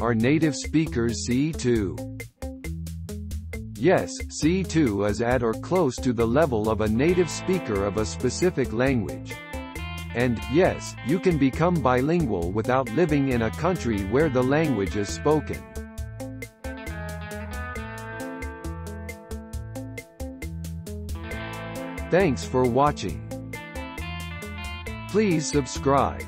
Are native speakers C2? Yes, C2 is at or close to the level of a native speaker of a specific language. And, yes, you can become bilingual without living in a country where the language is spoken. Thanks for watching. Please subscribe.